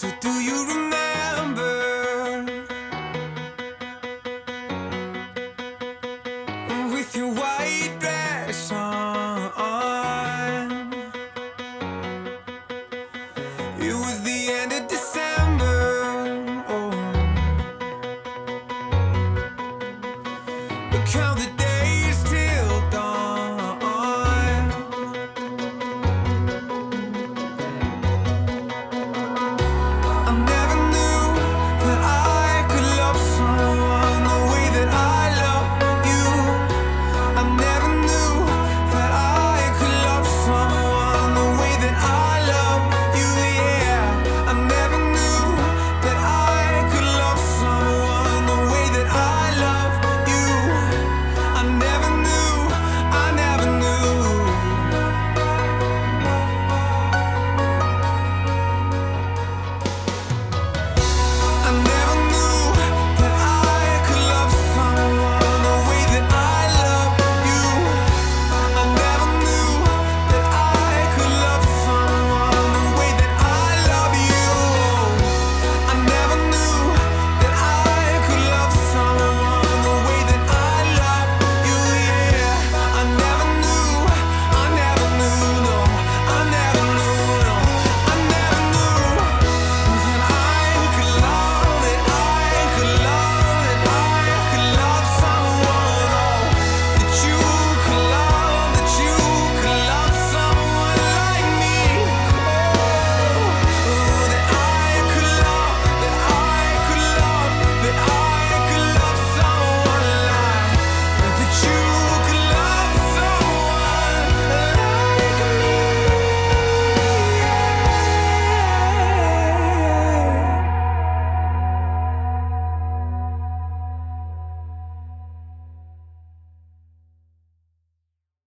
So do you remember? With your white dress on It was the end of December. Oh. Look how the